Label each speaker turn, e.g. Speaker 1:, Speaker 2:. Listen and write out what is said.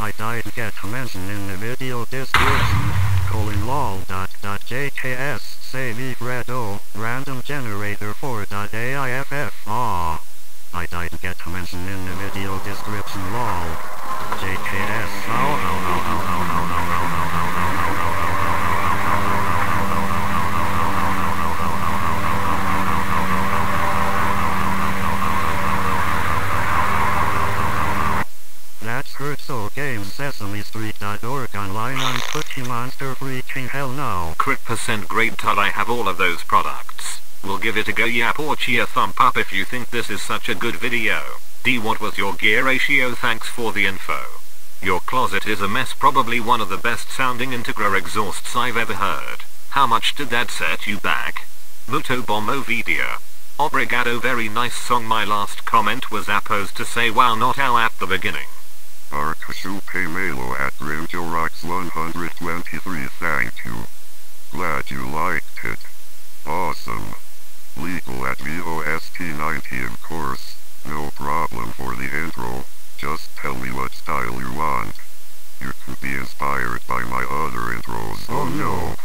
Speaker 1: I didn't get mentioned in the video description. Colon lol dot dot jks save fredo random generator 4 dot aiff aw. I ah. didn't get mentioned in the video description lol. JKS Games Sesame Street.org online on Cookie Monster freaking hell no.
Speaker 2: Crit percent great Todd I have all of those products. We'll give it a go yap or cheer thumb up if you think this is such a good video. D what was your gear ratio thanks for the info. Your closet is a mess probably one of the best sounding Integra exhausts I've ever heard. How much did that set you back? Muto Bombo Video. Obrigado very nice song my last comment was opposed to say wow not ow at the beginning.
Speaker 3: Arkshu Pamelo at Radio Rocks 123 thank you. Glad you liked it. Awesome. Legal at VOST90 of course, no problem for the intro, just tell me what style you want. You could be inspired by my other intros. Oh no.